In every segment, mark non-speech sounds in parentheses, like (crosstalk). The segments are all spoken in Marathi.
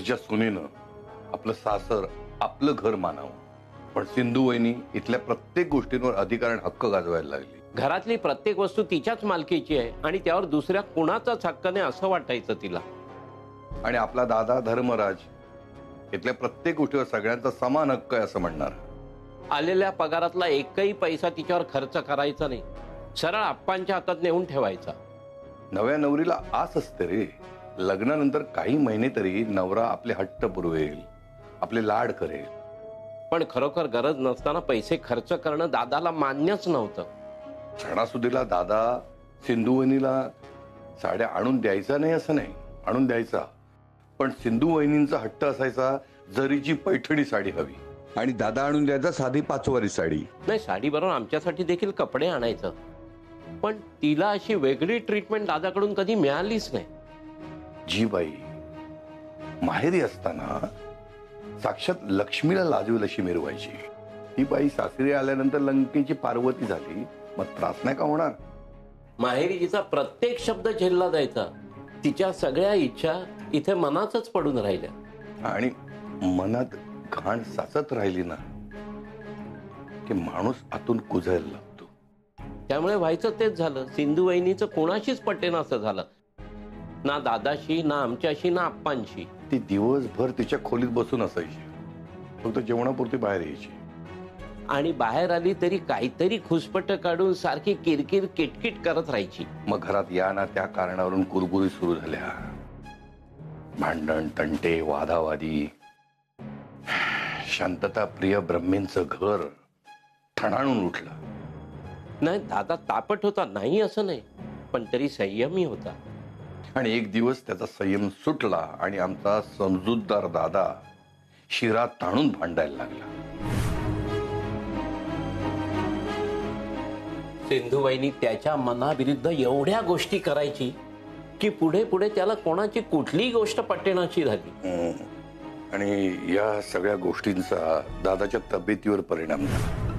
घरच्या सुनेनं आपलं सासर आपलं घर मानावं. पण सिंधू वहिनी इथल्या प्रत्येक गोष्टींवर अधिकार आणि हक्क गाजवायला लागली. घरातली प्रत्येक वस्तू तिच्याच मालकीची आहे आणि त्यावर दुसऱ्या कुणाचाच हक्क नाही असं वाटायचं तिला. आणि आपला दादा धर्मराज इथल्या प्रत्येक गोष्टीवर सगळ्यांचा समान हक्क आहे असं म्हणणार. आलेल्या पगारातला एकही पैसा तिच्यावर खर्च करायचा नाही. सरळ आप्पांच्या हातात नेऊन ठेवायचा. नव्या नवरीला आस असते रे. लग्नानंतर काही महिने तरी नवरा आपले हट्ट पुरवेल आपले लाड करेल. पण खरोखर गरज नसताना पैसे खर्च करणं दादाला मान्यच नव्हतं. सणासुदीला दादा सिंधू वहिनीला साड्या आणून द्यायचा नाही असं नाही आणून द्यायचा. पण सिंधू वहिनींचा हट्ट असायचा जरीची पैठणी साडी हवी. आणि दादा आणून द्यायचा साधी पाचवारी साडी. नाही साडी बरोबर आमच्यासाठी देखील कपडे आणायचं. पण तिला अशी वेगळी ट्रीटमेंट दादाकडून कधी मिळालीच नाही. जी बाई माहेरी असताना साक्षात लक्ष्मीला लाजवेल अशी मिरवायची ती बाई सासरी आल्यानंतर लंकेची पार्वती झाली मग त्रास नाही का होणार? माहेरी तिचा प्रत्येक शब्द झेलला जायचा. तिच्या सगळ्या इच्छा इथे मनातच पडून राहिल्या. आणि मनात घाण साचत राहिली ना की माणूस आतून कुजायला लागतो त्यामुळे व्हायचं तेच झालं. सिंधू वहिनीचं कोणाशीच पटेन असं झालं. ना दादाशी ना आमच्याशी ना आप्पांशी. ती दिवसभर तिच्या खोलीत बसून असायची. फक्त जेवणापुरती बाहेर यायची. आणि बाहेर आली तरी काहीतरी खुसपट काढून सारखी किरकिर किटकिट करत राहायची. मग घरात या ना त्या कारणावरून कुरबुरी सुरू झाल्या. भांडण तंटे वादावादी. शांतता प्रिय ब्रह्मींचं घर ठणाणून उठलं. नाही दादा तापट होता नाही असं नाही. पण तरी संयमी होता. आणि एक दिवस त्याचा संयम सुटला आणि आमचा समजूतदार दादा शिरा ताणून भांडायला लागला. सिंधुबाईनी त्याच्या मनाविरुद्ध एवढ्या गोष्टी करायची की पुढे पुढे त्याला कोणाची कुठलीही गोष्ट पटेनाची झाली. आणि या सगळ्या गोष्टींचा दादाच्या तब्येतीवर परिणाम झाला.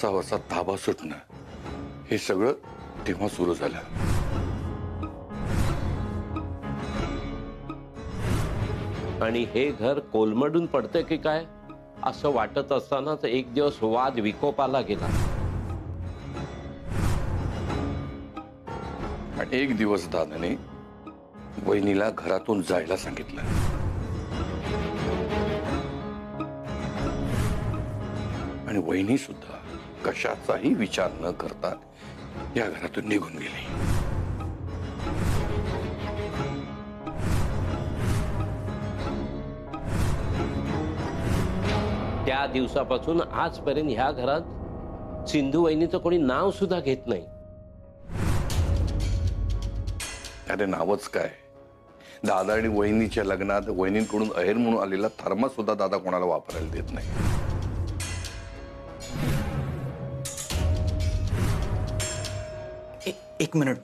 श्वासावरचा ताबा सुटणं हे सगळं तेव्हा सुरू झालं. आणि हे घर कोलमडून पडतंय की काय? असं वाटत असतानाच एक दिवस वाद विकोपाला गेला. आणि एक दिवस दादाने वहिनीला घरातून जायला सांगितलं. आणि वहिनी सुद्धा कशाचाही विचार न करता या घरातून निघून गेली. त्या दिवसापासून आजपर्यंत ह्या घरात सिंधू वहिनीचं कोणी नाव सुद्धा घेत नाही. अरे नावच काय? दादा आणि वहिनीच्या लग्नात वहिनींकडून अहेर म्हणून आलेला थर्मास सुद्धा दादा कोणाला वापरायला देत नाही. एक मिनिट.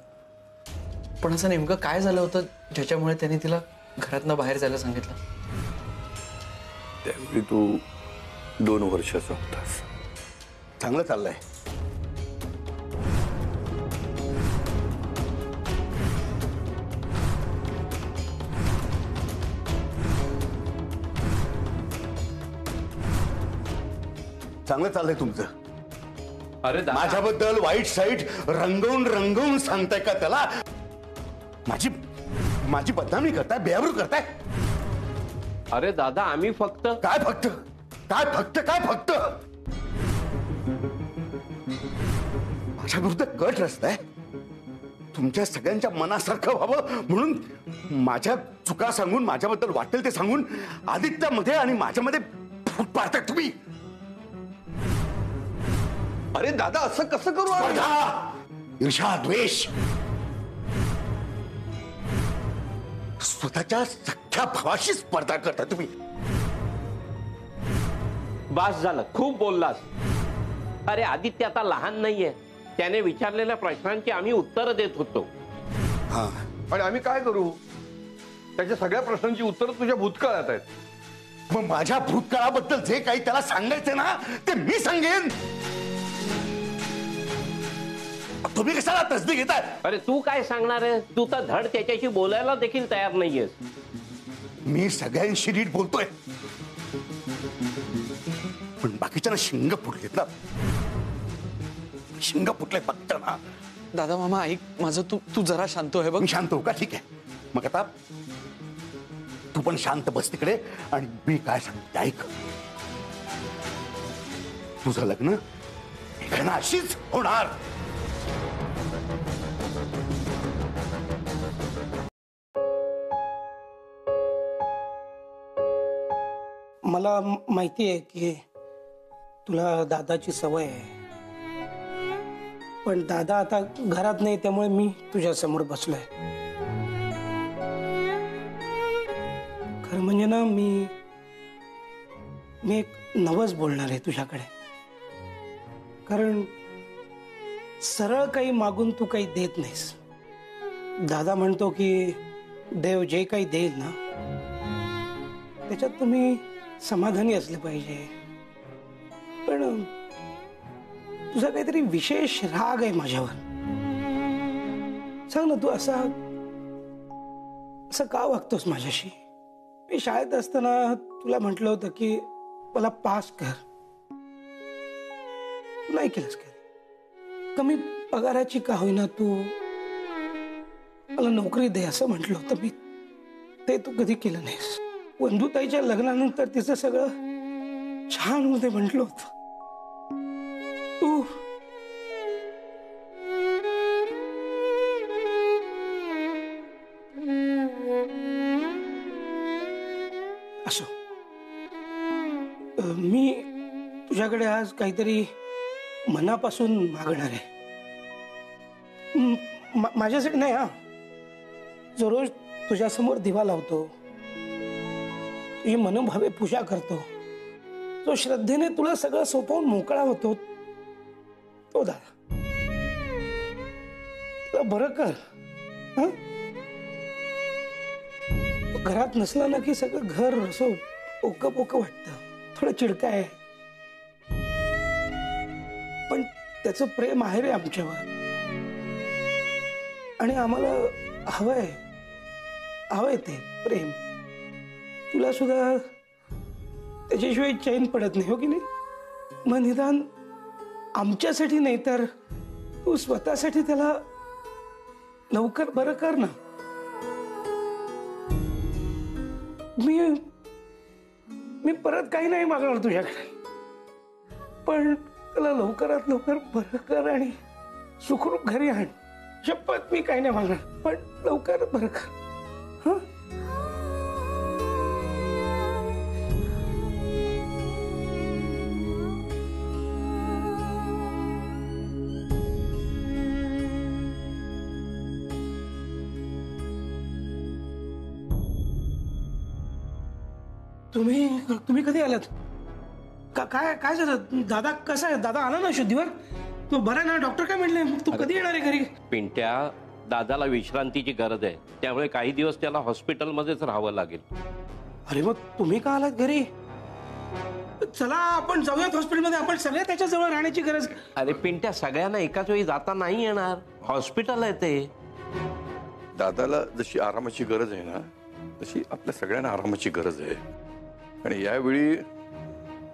पण असं नेमकं काय झालं होतं ज्याच्यामुळे त्यांनी तिला घरातनं बाहेर जायला सांगितलं? त्यावेळी तू दोन वर्षाचा होतास. चांगलं चाललंय. चांगलं चाललंय तुमचं. अरे माझ्याबद्दल वाईट साईट रंगवून रंगवून सांगताय का त्याला? माझी माझी बदनामी करताय बेआबरू करताय. अरे दादा आम्ही फक्त काय फक्त? काय फक्त काय फक्त? माझ्या विरुद्ध कट रचताय. तुमच्या सगळ्यांच्या मनासारखं व्हावं म्हणून माझ्या चुका सांगून माझ्याबद्दल वाटेल ते सांगून आदित्यामध्ये आणि माझ्यामध्ये फूट पाडताय तुम्ही. अरे दादा असं कसं करू आम्ही? स्पर्धा! ईर्षा द्वेष! स्वतःच्या सख्या भावाशी स्पर्धा करता तुम्ही. बास झालं खूप बोललास. अरे आदित्य आता लहान नाहीये. त्याने विचारलेल्या प्रश्नांची आम्ही उत्तरं देत होतो. आणि आम्ही काय करू? त्याच्या सगळ्या प्रश्नांची उत्तरं तुझ्या भूतकाळात आहेत. मग माझ्या भूतकाळाबद्दल जे काही त्याला सांगायचं ना ते मी सांगेन! तुम्ही कशाला तसदी घेताय? अरे तू काय सांगणार आहे? तू तर धड त्याच्याशी बोलायला देखील तयार नाहीयेस. मी सगळ्यांशी नीट बोलतोय. पण बाकीच्यांना शिंग फुटलेत ना. शिंग फुटले फक्त ना. दादा मामा ऐक. माझं तू तू जरा शांत आहे बघ. मी शांत हो का? ठीक आहे. मग आता तू पण शांत बस तिकडे आणि मी काय सांगते ऐक. तुझं लग्न एखादा अशीच होणार. मला माहिती आहे की तुला दादाची सवय आहे. पण दादा आता घरात नाही त्यामुळे मी तुझ्या समोर बसलोय. खरं म्हणजे ना मी मी एक नवस बोलणार आहे तुझ्याकडे. कारण सरळ काही मागून तू काही देत नाहीस. दादा म्हणतो की देव जे काही देईल ना त्याच्यात तुम्ही समाधानी असले पाहिजे. पण तुझा काहीतरी विशेष राग आहे माझ्यावर. सांग ना तू असा असं का वागतोस माझ्याशी? मी शाळेत असताना तुला म्हटलं होतं की मला पास कर. तू नाही केलंस का कमी पगाराची का होईना तू मला नोकरी दे असं म्हटलं होतं मी. ते तू कधी केलं नाहीस. वंधुताईच्या लग्नानंतर तिचं सगळं छान होते म्हटलं होत. तू असो. मी तुझ्याकडे आज काहीतरी मनापासून मागणार आहे. माझ्यासाठी नाही हा. जो रोज तुझ्यासमोर दिवा लावतो ही मनोभावे पूजा करतो. जो श्रद्धेने तुला सगळं सोपवून मोकळा होतो तो दादा. तुला बरं कर हा? घरात नसला ना की सगळं घर असं ओक पोक वाटतं. थोडं चिडकाय आहे. पण त्याचं प्रेम आहे रे आमच्यावर. आणि आम्हाला हवंय हवंय ते प्रेम. तुला सुद्धा त्याच्याशिवाय चैन पडत नाही हो की नाही? मग निदान आमच्यासाठी नाही तर तू स्वतःसाठी त्याला लवकर बरं कर ना. मी मी परत काही नाही मागणार तुझ्याकडे. पण त्याला लवकरात लवकर बरं कर आणि सुखरूप घरी आण. शपथ मी काही नाही मागणार पण लवकर बरं कर. हां? तुम्ही तुम्ही कधी आलात? का काय काय झालं? दादा कसा आहे? दादा आला ना शुद्धीवर? तो बरा आहे ना? डॉक्टर काय म्हणले? तू कधी येणार आहे घरी? पिंट्या दादाला विश्रांतीची गरज आहे. त्यामुळे काही दिवस त्याला हॉस्पिटलमध्येच राहावं लागेल. अरे मग तुम्ही का आलात घरी? चला आपण जाऊयात हॉस्पिटलमध्ये. आपण सगळे त्याच्याजवळ राहण्याची गरज. अरे पिंट्या सगळ्यांना एकाच वेळी जाता नाही येणार. हॉस्पिटल आहे ते. दादाला जशी आरामाची गरज आहे ना तशी आपल्या सगळ्यांना आरामाची गरज आहे. आणि यावेळी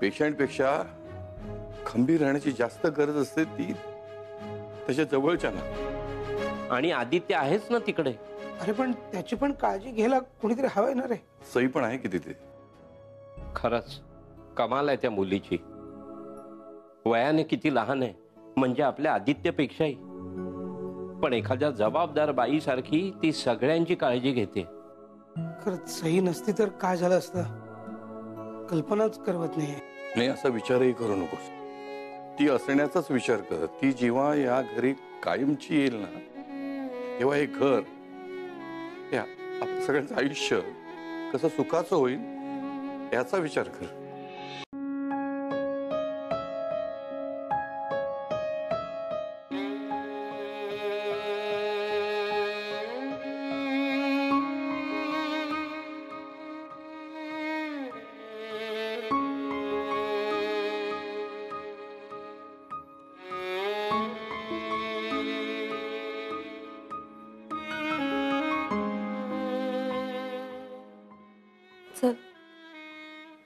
पेशंटपेक्षा खंबीर राहण्याची जास्त गरज असते ती त्याच्या जवळच्या ना आणि आदित्य आहेच ना तिकडे? अरे पण त्याची पण काळजी घ्यायला कोणीतरी हवंय ना रे. सई पण आहे की तिथे? खरंच. कमाल आहे त्या मुलीची. वयाने किती लहान आहे म्हणजे आपल्या आदित्यपेक्षाही. पण एखाद्या जबाबदार बाईसारखी ती सगळ्यांची काळजी घेते. खरंच सही नसती तर काय झालं असतं? कल्पनाच करवत नाही नाही असा विचारही करू नकोस. ती असण्याचाच विचार कर. ती जेव्हा या घरी कायमची येईल ना तेव्हा हे घर हे आपलं सगळ्यांचं आयुष्य कसं सुखाचं होईल याचा विचार कर.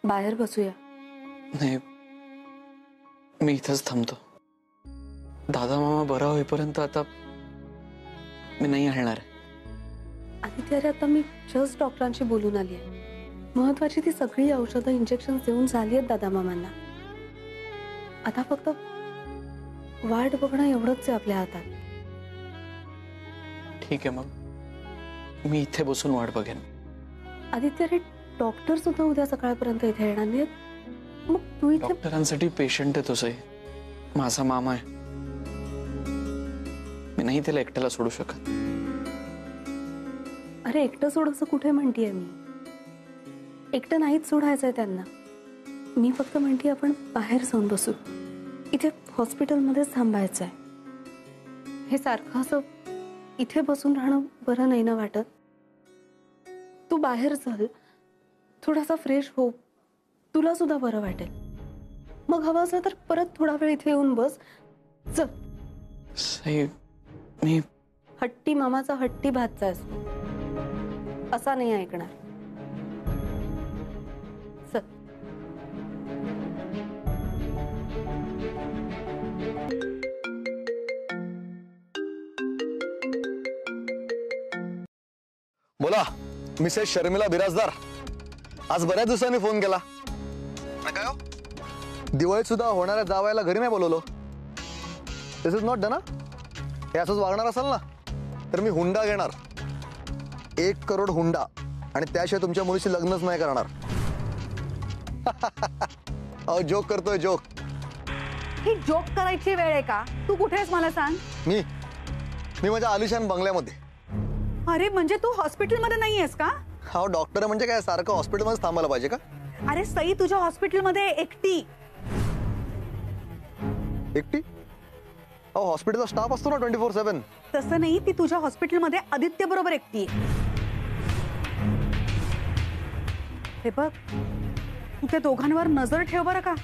बाहेर बसूया. नाही मी इथंच थांबतो. दादा मामा बरा होईपर्यंत आता मी नाही हलणार आदित्य अरे आता मी जस्ट डॉक्टरांशी बोलून आली आहे महत्वाची ती सगळी औषधं इंजेक्शन देऊन झाली आहेत दादा मामांना. आता फक्त वाट बघणं एवढंच आहे आपल्या हातात. ठीक आहे मग. मी इथे बसून वाट बघेन. आदित्य अरे डॉक्टर सुद्धा उद्या सकाळपर्यंत इथे येणार नाहीत? मग तू इथे डॉक्टरांसाठी पेशंट आहे तसंही माझा मामा आहे. मी नाही त्याला एकट्याला सोडू शकत. अरे एकटं सोडायचं कुठे म्हणतीये मी? एकटं नाहीच सोडायचंय त्यांना. मी फक्त म्हणते आपण बाहेर जाऊन बसू. इथे हॉस्पिटलमध्येच थांबायचं आहे हे सारखं असं इथे बसून राहणं बरं नाही ना वाटत? तू बाहेर चल. थोडासा फ्रेश हो तुला सुद्धा बरं वाटेल. मग हवं असलं तर परत थोडा वेळ इथे येऊन बस. चल. मी हट्टी मामाचा हट्टी भातचा असतो. असा नाही ऐकणार. चल. बोला मिसेस शर्मिला बिराजदार. आज बऱ्याच दिवसांनी फ़ोन केला. काय हो? दिवाळीत सुद्धा होणाऱ्या जावायला घरी नाही बोलवलं. दिस इज़ नॉट डन हे? असंच वागणार असाल ना तर मी हुंडा घेणार. एक करोड हुंडा. आणि त्याशिवाय तुमच्या मुलीशी लग्नच नाही करणार. (laughs) अहो जोक करतोय जोक ही जोक करायची वेळ आहे का? तू कुठे आहेस मला सांग? मी. मी माझ्या आलिशान बंगल्यामध्ये. अरे म्हणजे तू हॉस्पिटलमध्ये नाही आहेस का? हा डॉक्टर म्हणजे काय? सारखं हॉस्पिटलमध्येच थांबायला पाहिजे का? अरे सई तुझ्या हॉस्पिटलमध्ये एकटी. एकटी? अहो हॉस्पिटलचा स्टाफ असतो ना ट्वेंटी फोर सेवन. तसं नाही ती तुझ्या हॉस्पिटलमध्ये आदित्य बरोबर एकटी आहे. हे बघ तू त्या दोघांवर नजर ठेव बरं का.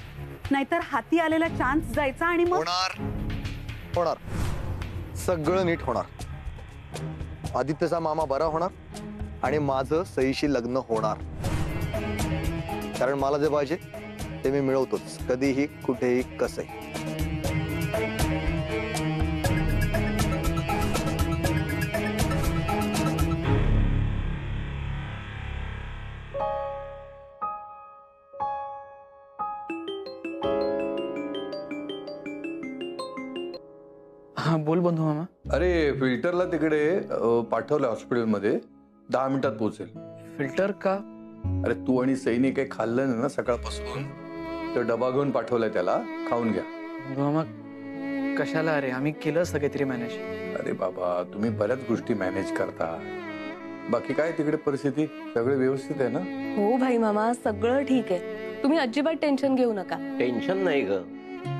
नाहीतर हाती आलेला चान्स जायचा आणि मग होणार. होणार. सगळं नीट होणार. आदित्यचा मामा बरा होणार. आणि माझं सईशी लग्न होणार. कारण मला जे पाहिजे ते मी मिळवतोच. कधीही कुठेही कसंही. हा बोल बंधू मामा. अरे फिल्टरला तिकडे पाठवलं हॉस्पिटलमध्ये. दहा मिनिटात पोहोचेल. फिल्टर का? अरे तू आणि सईने काही खाल्लं ना सकाळपासून? तर डबा घेऊन पाठवलाय त्याला खाऊन घ्या. मामा कशाला अरे? आम्ही केलं असतं काहीतरी मॅनेज अरे बाबा तुम्ही बऱ्याच गोष्टी मॅनेज करता. बाकी काय तिकडे परिस्थिती? सगळे व्यवस्थित आहे ना? हो भाई मामा सगळं ठीक आहे. तुम्ही अजिबात टेन्शन घेऊ नका. टेन्शन नाही ग.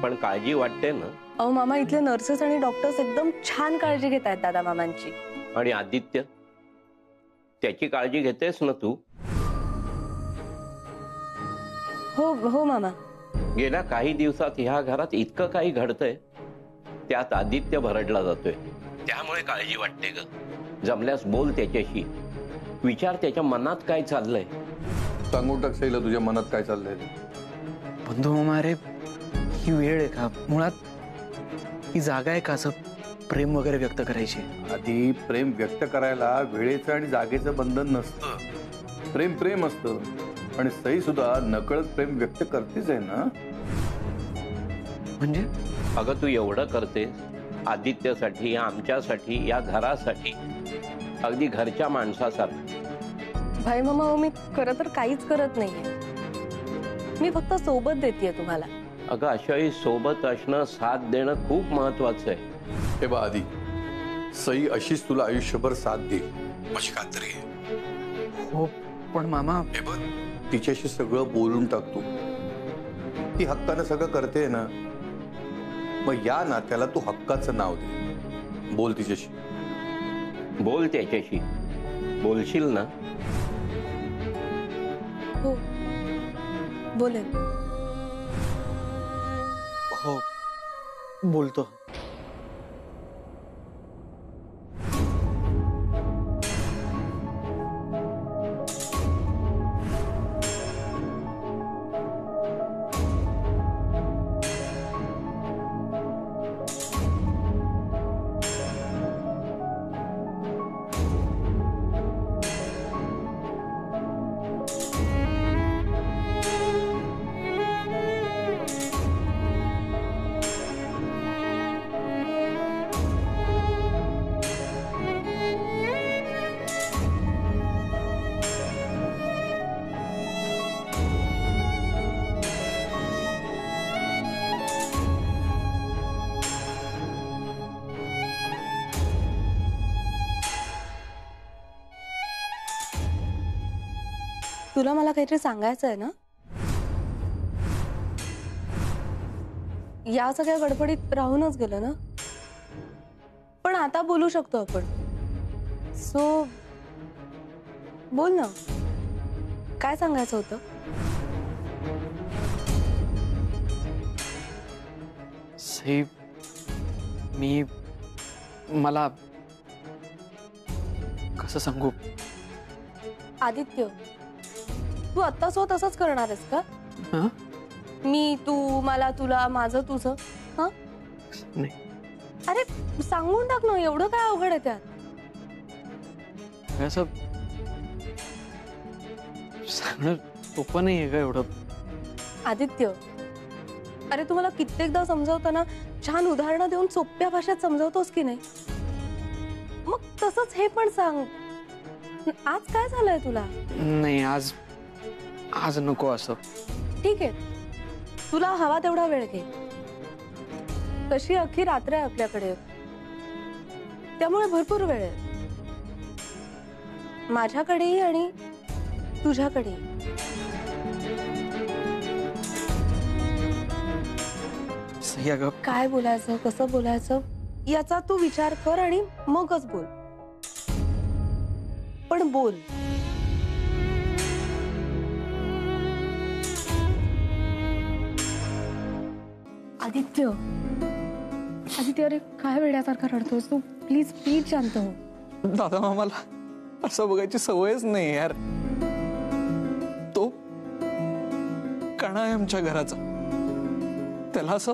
पण काळजी वाटते ना. अहो मामा इथले नर्सेस आणि डॉक्टर्स एकदम छान काळजी घेत आहेत दादा मामांची. आणि आदित्य? त्याची काळजी घेतेस ना तू? हो हो मामा. गेल्या काही दिवसात ह्या घरात इतकं काही घडतंय त्यात आदित्य भरडला जातोय. त्यामुळे काळजी वाटते ग. जमल्यास बोल त्याच्याशी. विचार त्याच्या मनात काय चाललंय. सांगून टाक तुझ्या मनात काय चाललंय ते. बंधू मामा अरे ही वेळ आहे का? मुळात ही जागा आहे का असं? प्रेम वगैरे व्यक्त करायची? आधी प्रेम व्यक्त करायला वेळेचं आणि जागेचं बंधन नसतं. प्रेम प्रेम असतं. आणि सई सुद्धा नकळत प्रेम व्यक्त करतेच आहे ना? म्हणजे? अगं तू एवढं करतेस आदित्यसाठी आमच्यासाठी या घरासाठी. अगदी घरच्या माणसासारखं. भाई मामा हो मी खरं तर काहीच करत नाहीये. मी फक्त सोबत देते तुम्हाला. अगं अशाही सोबत असणं साथ देणं खूप महत्वाचं आहे. हे बा आधी. सई अशीच तुला आयुष्यभर साथ देईल. माझी खात्री आहे. हो पण मामा हे बघ तिच्याशी सगळं बोलून टाकतो ती हक्कानं सगळं करते ना मग या नात्याला तू हक्काचं नाव दे. बोल तिच्याशी. बोल त्याच्याशी. बोलशील ना? हो. बोलेन. बोलतो. तुला मला काहीतरी सांगायचं आहे ना? या सगळ्या गडबडीत राहूनच गेलं ना? पण आता बोलू शकतो आपण. सो बोल ना. काय सांगायचं होतं? सई मी मला कसं सांगू? आदित्य तू आत्ता सो तसंच करणार आहेस का? हं? मी तू मला तुला माझं तुझं हा? नाही. अरे सांगून टाक ना एवढं काय अवघड आहे त्यात? हे असं सांगणं सोपं नाही आहे का एवढं? आदित्य अरे तुम्हाला कित्येकदा समजावताना छान उदाहरणं देऊन सोप्या भाषेत समजावतोस की नाही? मग तसंच हे पण सांग. आज काय झालंय तुला? नाही आज आज नको असं. ठीक आहे. तुला हवा तेवढा वेळ घे. तशी अख्खी रात्र आहे आपल्याकडे. त्यामुळे भरपूर वेळ आहे. माझ्याकडेही आणि तुझ्याकडेही. सही अगं. काय बोलायचं कसं बोलायचं याचा तू विचार कर आणि मगच बोल. पण बोल. आदित्य. आदित्य अरे काय वेड्यासारखा रडतोस तू? प्लीज प्लीज शांत हो. दादा मामाला असं बघायची सवयच नाही यार. तो कणा आहे आमच्या घराचा. त्याला असं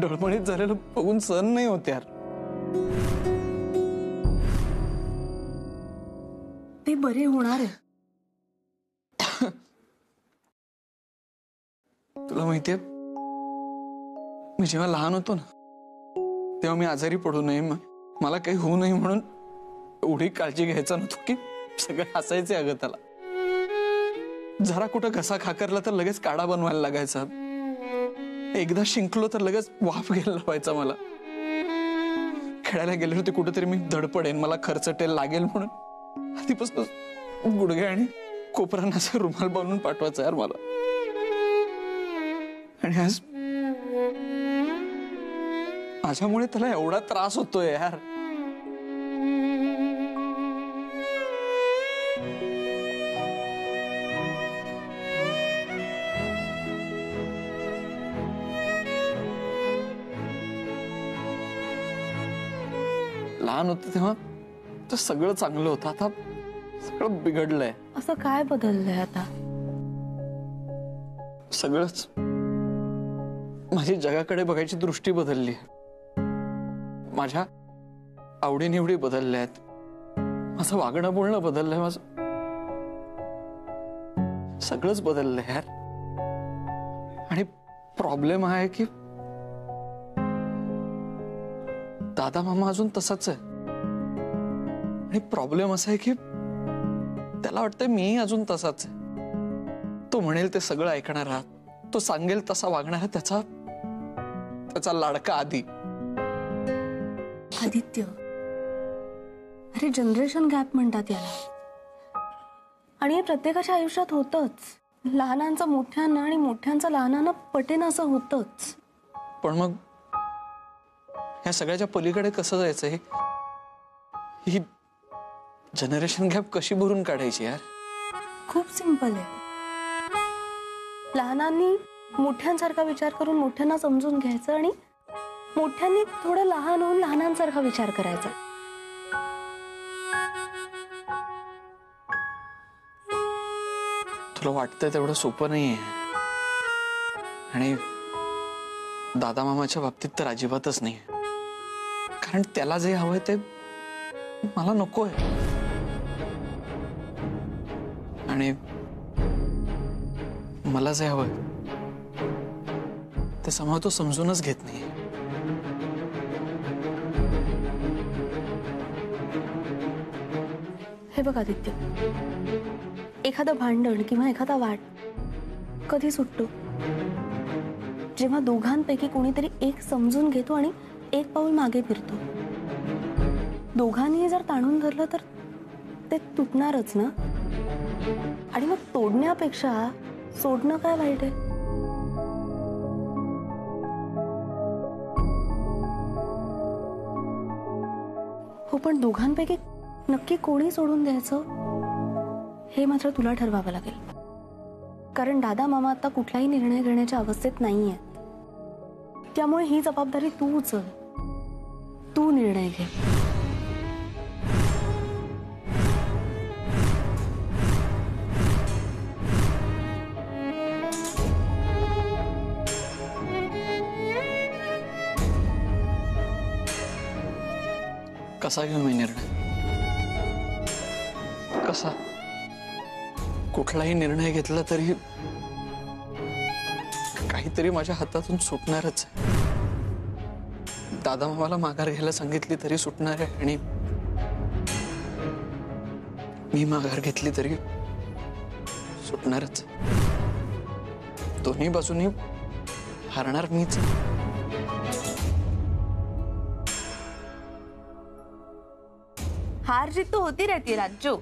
डळमळीत झालेलं बघून सहन नाही होत यार. ते बरे होणार आहे. तुला माहितीये मी जेव्हा लहान होतो ना तेव्हा मी आजारी पडू नये मला काही होऊ नये म्हणून एवढी काळजी घ्यायचा नव्हतो की सगळे हसायचे अगं त्याला. जरा कुठं घसा खाकरला तर लगेच काढा बनवायला लागायचा. एकदा शिंकलो तर लगेच वाफ घ्यायला लावायचा मला. खेळायला गेले होते कुठेतरी मी धडपडेन मला खर्चटेल लागेल म्हणून. आधीपासून गुडघे आणि कोपरांना असं रुमाल बांधून पाठवायचा यार मला. आणि आज माझ्यामुळे त्याला एवढा त्रास होतोय यार. लहान होतं तेव्हा तर सगळं चांगलं होतं. आता सगळं बिघडलंय. असं काय बदललंय आता? सगळंच. माझी जगाकडे बघायची दृष्टी बदलली. माझ्या आवडीनिवडी बदलल्या आहेत. माझं वागणं बोलणं बदललंय माझं. सगळंच बदललंय यार. आणि प्रॉब्लेम आहे की दादा मामा अजून तसाच आहे. आणि प्रॉब्लेम असा आहे की त्याला वाटतंय मी अजून तसाच आहे. तो म्हणेल ते सगळं ऐकणार आहात तो सांगेल तसा वागणार त्याचा त्याचा लाडका आधी. आदित्य. अरे जनरेशन गॅप म्हणतात याला. आणि हे प्रत्येकाच्या आयुष्यात होतच. लहानांचं मोठ्यांना आणि मोठ्यांचं लहानांना पटेन असं होतच. पण मग ह्या सगळ्याच्या पलीकडे कसं जायचं हे? ही जनरेशन गॅप कशी भरून काढायची यार? खूप सिंपल आहे. लहानांनी मोठ्यांसारखा विचार करून मोठ्यांना समजून घ्यायचं आणि मोठ्यांनी थोडं लहान होऊन लहानांसारखा विचार करायचा. तुला वाटतंय तेवढं सोपं नाहीये? आणि दादा मामाच्या बाबतीत तर अजिबातच नाही कारण त्याला जे हवंय ते मला नकोय. आणि मला जे हवंय ते समोर तो समजूनच घेत नाही बघ आदित्य एखादं भांडण किंवा एखादा वाट कधी सुटतो? जेव्हा दोघांपैकी कोणीतरी एक समजून घेतो आणि एक पाऊल मागे फिरतो. दोघांनीही जर ताणून धरलं तर ते तुटणारच ना? आणि मग तोडण्यापेक्षा सोडणं काय वाईट आहे? हो पण दोघांपैकी नक्की कोणी सोडून द्यायचं? हे मात्र तुला ठरवावं लागेल. कारण दादा मामा आता कुठलाही निर्णय घेण्याच्या अवस्थेत नाही आहेत त्यामुळे ही जबाबदारी तू उचल तू निर्णय घे. कसा घेऊ मी निर्णय? कसा कुठलाही निर्णय घेतला तरी काहीतरी माझ्या हातातून सुटणारच दादा मामाला माघार घ्यायला सांगितली तरी सुटणार आहे आणि मी माघार घेतली तरी सुटणारच दोन्ही बाजूनी हारणार मीच. हार जीत तो होती रहती राजू।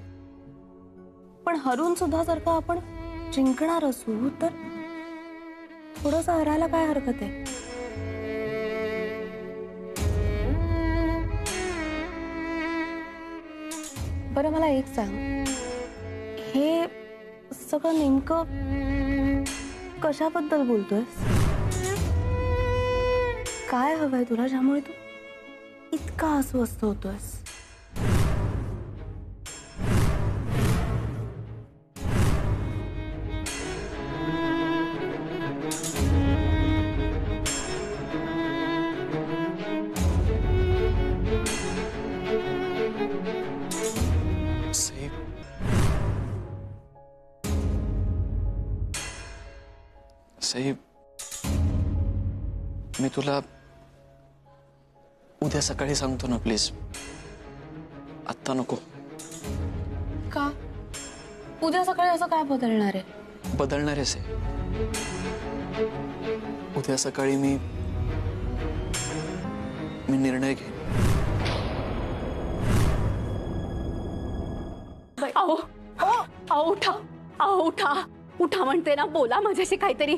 पण हरून सुद्धा जर का आपण जिंकणार असू तर थोडस हरायला काय हरकत आहे? बरं मला एक सांग. हे सगळं नेमकं कशाबद्दल बोलतोयस काय हवंय तुला ज्यामुळे तू इतका अस्वस्थ होतोयस? तुला उद्या सकाळी सांगतो ना प्लीज़ आत्ता नको. का? उद्या सकाळी असं काय बदलणार आहे? बदलणार आहे उद्या सकाळी मी मी निर्णय घेईन. उठा. उठा. उठा म्हणते ना बोला माझ्याशी काहीतरी.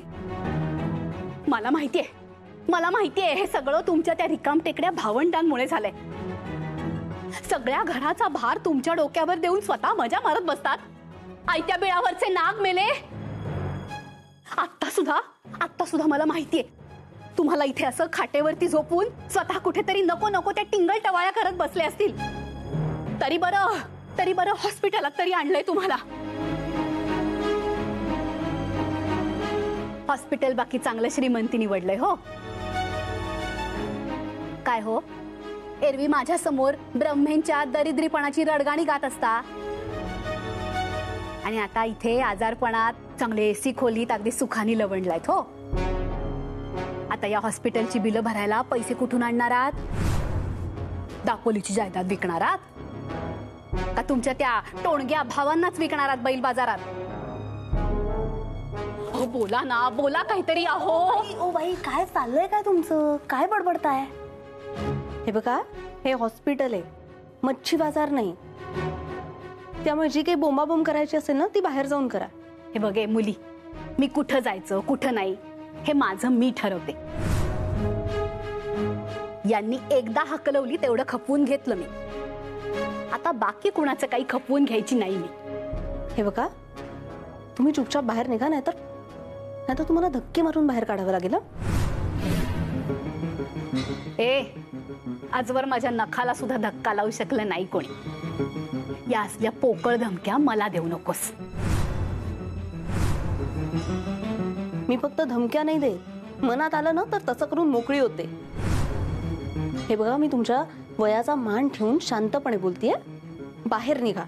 मला माहितीये मला माहितीये हे सगळं तुमच्या त्या रिकाम टेकड्या भावंडांमुळे झालंय. सगळ्या घराचा भार तुमच्या डोक्यावर देऊन स्वतः मजा मारत बसतात. आयत्या बिळावरचे नाग मेले. आत्ता सुद्धा आत्ता सुद्धा मला माहितीये. तुम्हाला इथे असं खाटेवरती झोपून स्वतः कुठेतरी नको नको त्या टिंगल टवाळ्या करत बसले असतील. तरी बरं तरी बरं हॉस्पिटलात तरी आणलंय तुम्हाला. हॉस्पिटल बाकी चांगलं श्रीमंती निवडलंय हो. काय हो? एरवी माझ्यासमोर ब्रह्मेंच्या दरिद्रीपणाची रडगाणी गात असता. आणि आता इथे आजारपणात चांगले एसी खोलीत अगदी सुखानी लवणलायत हो. आता या हॉस्पिटलची बिलं भरायला पैसे कुठून आणणार आहात? दापोलीची जायदाद विकणार आहात? का तुमच्या त्या टोणग्या भावांनाच विकणार आहात बैल बाजारात? बोला ना बोला काहीतरी अहो. ओ बाई काय चाललंय काय तुमचं? काय बडबडताय? हे बघा हे हॉस्पिटल आहे. मच्छी बाजार नाही. त्यामुळे जी काही बोंबाबोंब करायची असेल ना ती बाहेर जाऊन करा. हे बघे मुली मी कुठं जायचं कुठं नाही हे माझं मी ठरवते. यांनी एकदा हकलवली तेवढं खपवून घेतलं मी. आता बाकी कुणाचं काही खपवून घ्यायची नाही मी. हे बघा तुम्ही चुपचाप बाहेर निघा नाहीतर नाहीतर तुम्हाला धक्के मारून बाहेर काढावं लागेल? ए आजवर माझ्या नखाला सुद्धा धक्का लावू शकलं नाही कोणी. या असल्या पोकळ धमक्या मला देऊ नकोस. मी फक्त धमक्या नाही देत. मनात आलं ना तर तसं करून मोकळी होते. हे बघा मी तुमच्या वयाचा मान ठेवून शांतपणे बोलतेय. बाहेर निघा.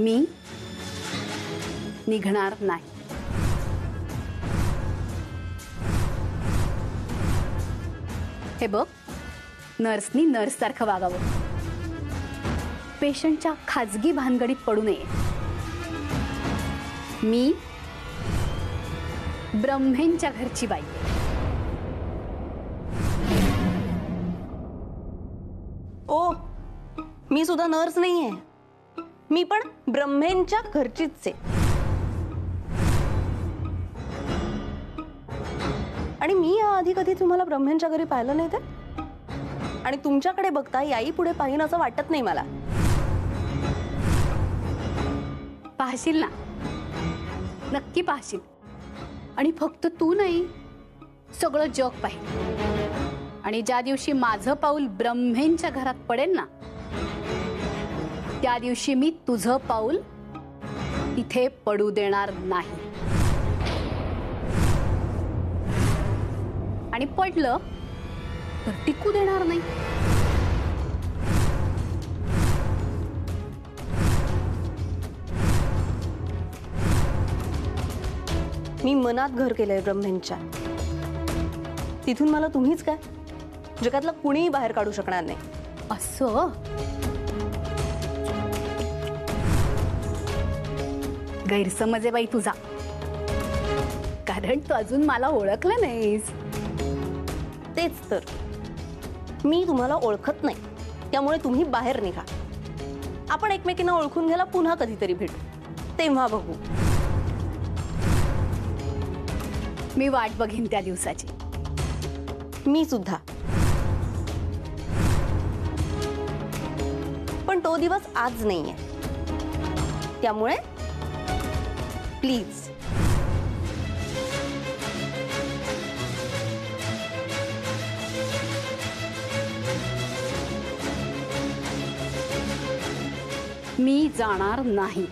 मी निघणार नाही. हे बघ नर्सनी नर्स सारखं वागावं. पेशंटच्या खाजगी भानगडीत पडू नये. मी ब्रह्मेंच्या घरची बाई. ओ मी सुद्धा नर्स नाही आहे मी पण ब्रह्मेंच्या घरचीच आहे आणि मी याआधी कधी तुम्हाला ब्रह्मेंच्या घरी पाहिलं नाही ते आणि तुमच्याकडे बघता याई पुढे पाहिन असं वाटत नाही मला. पाहशील ना. नक्की पाहशील. आणि फक्त तू नाही सगळं जग पाहिजे आणि ज्या दिवशी माझं पाऊल ब्रह्मेंच्या घरात पडेल ना त्या दिवशी मी तुझं पाऊल इथे पडू देणार नाही. आणि पडलं तर टिकू देणार नाही. मी मनात घर केलंय ब्रह्मेंच्या. तिथून मला तुम्हीच काय? जगातलं कुणीही बाहेर काढू शकणार नाही. असं? गैरसमज आहे बाई तुझा. कारण तू अजून मला ओळखलं नाहीस. तेच तर. मी तुम्हाला ओळखत नाही. त्यामुळे तुम्ही बाहेर निघा. आपण एकमेकींना ओळखून घ्यायला पुन्हा कधीतरी भेटू. तेव्हा बघू. मी वाट बघीन त्या दिवसाची. मी सुद्धा. पण तो दिवस आज नाहीये. त्यामुळे प्लीज़ मी जाणार नाही.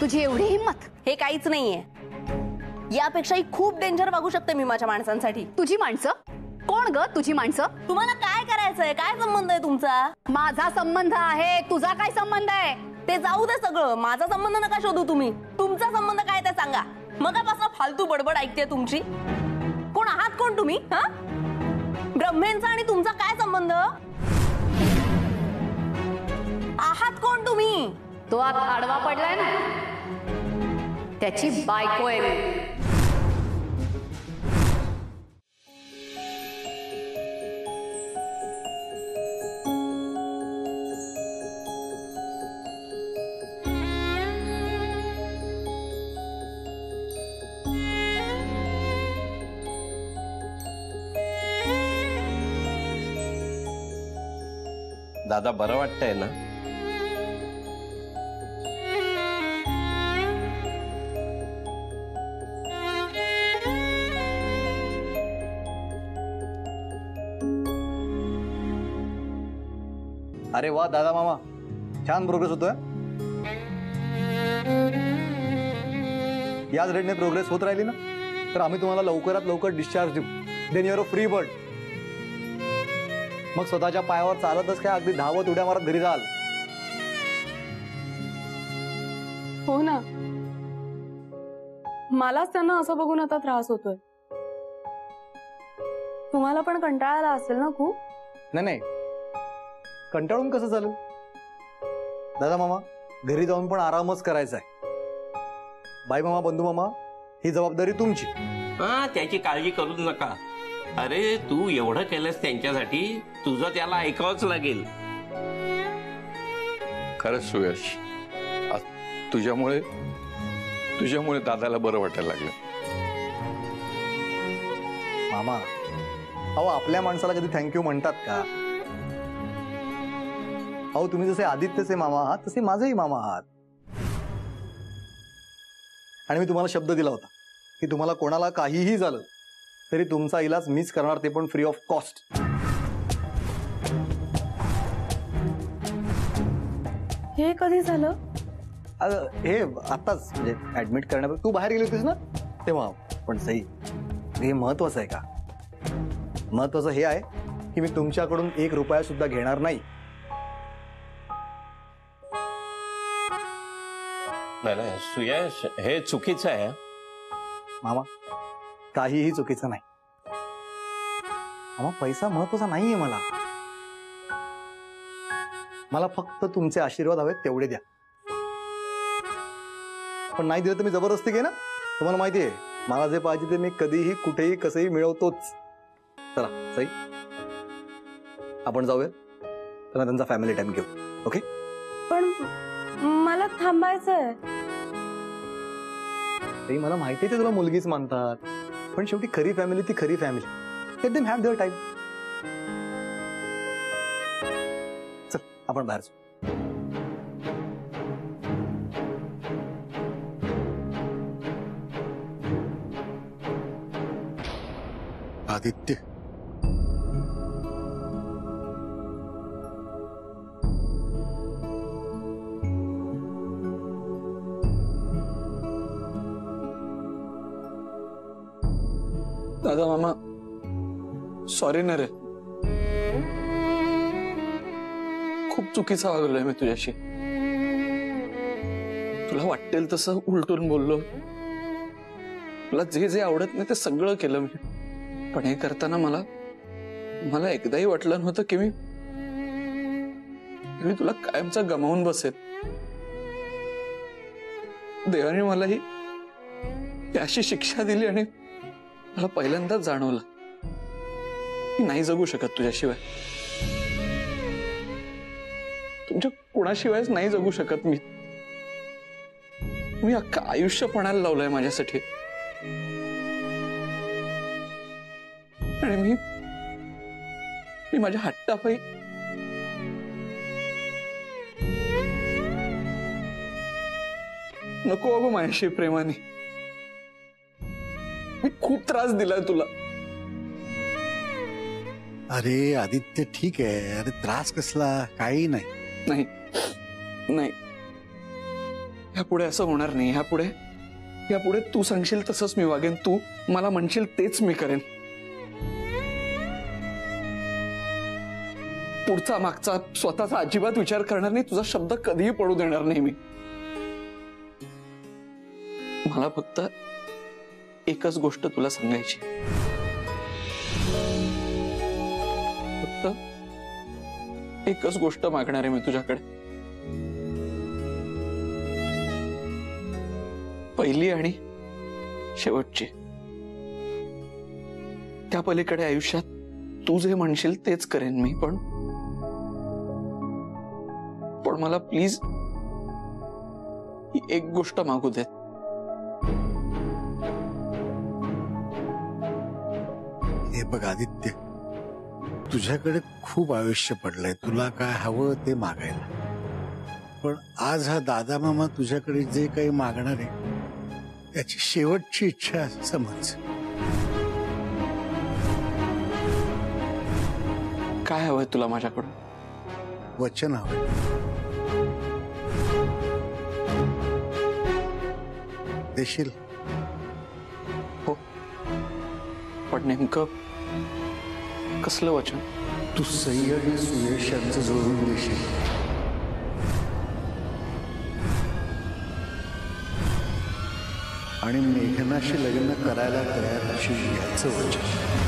तुझी एवढी हिंमत? हे काहीच नाहीये. यापेक्षाही खूप डेंजर वागू शकते मी माझ्या माणसांसाठी. तुझी माणसं? कोण ग तुझी माणसं? तुम्हाला काय करायचंय? काय संबंध आहे तुमचा? माझा संबंध आहे तुझा काय संबंध आहे? ते जाऊ दे सगळं. माझा संबंध नका शोधू तुम्ही. तुमचा संबंध काय ते सांगा. मगापासून फालतू बडबड ऐकते तुमची. कोण आहात कोण तुम्ही? हा? ब्रह्मेंचा आणि तुमचा काय संबंध? आहात कोण तुम्ही? तो आता आडवा पडलाय ना त्याची बायको आहे मी. दादा बरं वाटतंय ना अरे वा दादा मामा. छान प्रोग्रेस होतोय. याच रेटने प्रोग्रेस होत राहिली ना? तर आम्ही तुम्हाला लवकरात लवकर डिस्चार्ज देऊ. देन युअर फ्री बर्ड मग स्वतःच्या पायावर चालतच काय? अगदी धावत उड्या मारत घरी जाल हो ना. मलाच त्यांना असं बघून आता त्रास होतोय. तुम्हाला पण कंटाळा आला असेल ना खूप? नाही नाही. कंटाळून कसं चालेल दादा मामा घरी जाऊन पण आरामच करायचा आहे बाई मामा बंधू मामा ही जबाबदारी तुमची. हा त्याची काळजी करू नका. अरे तू एवढं केलंस त्यांच्यासाठी तुझं त्याला ऐकावंच लागेल. खरंच सुयश आज तुझ्यामुळे तुझ्यामुळे दादाला बरं वाटायला लागलं. मामा अहो आपल्या माणसाला कधी थँक्यू म्हणतात का? अहो तुम्ही जसे आदित्यचे मामा आहात तसे माझेही मामा आहात. आणि मी तुम्हाला शब्द दिला होता की तुम्हाला कोणाला काहीही झालं तरी तुमचा इलाज मीच करणार ते पण फ्री ऑफ कॉस्ट हे कधी झालं? हे आताच म्हणजे ऍडमिट करण्या तू बाहेर गेली होतीस ना? तेव्हा. पण सई हे महत्वाचं आहे का? महत्वाचं हे आहे की मी तुमच्याकडून एक रुपया सुद्धा घेणार नाही. नाही नाही, सुयश हे चुकीचं आहे मामा काहीही चुकीचं नाही. मामा पैसा महत्त्वाचा नाहीये मला. मला फक्त तुमचे आशीर्वाद हवेत तेवढे द्या. पण नाही दिलं तर मी जबरदस्ती घे ना तुम्हाला माहिती आहे मला जे पाहिजे ते मी कधीही कुठेही कसंही मिळवतोच. चला सई. आपण जाऊया. त्यांना त्यांचा फॅमिली टाइम घेऊ. ओके पण मला थांबायचंय. तरी मला माहिती आहे ते तुला मुलगीच मानतात. पण शेवटी खरी फॅमिली ती खरी family let them have their time चल आपण बाहेर जाऊ. आदित्य. फॉरेनर आहे. खूप चुकीचा वागलोय मी तुझ्याशी. तुला वाटेल तसं उलटून बोललो. तुला जे जे आवडत नाही ते सगळं केलं मी. पण हे करताना मला मला एकदाही वाटलं नव्हतं की मी मी तुला कायमचा गमावून बसेल. देवाने मला ही अशी शिक्षा दिली आणि मला पहिल्यांदाच जाणवलं. नाही जगू शकत तुझ्याशिवाय. तुमच्या कुणाशिवायच नाही जगू शकत मी. मी अख्खं आयुष्य पणाला लावलंय माझ्यासाठी. आणि मी मी माझ्या हट्टापायी नको अगो माझ्याशी प्रेमाने. मी खूप त्रास दिलाय तुला. अरे आदित्य ठीक आहे. अरे त्रास कसला? काही नाही. नाही. नाही. ह्यापुढे असं होणार नाही. ह्यापुढे यापुढे तू सांगशील तसंच मी वागेन. तू मला म्हणशील तेच मी करेन. पुढचा मागचा स्वतःचा अजिबात विचार करणार नाही. तुझा शब्द कधीही पडू देणार नाही मी. मला फक्त एकच गोष्ट तुला सांगायची एकच गोष्ट मागणार आहे मी तुझ्याकडे. पहिली आणि शेवटची. त्या पलीकडे आयुष्यात तू जे म्हणशील तेच करेन मी पण पण मला प्लीज एक गोष्ट मागू देत हे बघ आदित्य तुझ्याकडे खूप आयुष्य पडलंय. तुला काय हवं ते मागायला. पण आज हा दादा मामा तुझ्याकडे जे काही मागणार आहे त्याची शेवटची इच्छा समज. काय हवंय तुला माझ्याकडून? वचन हवं देशील? हो. पण नेमकं कसलं वचन? तू सई आणि सुयश यांचं जोडून देशील. आणि मेघनाशी लग्न करायला तयार अशी याचं वचन.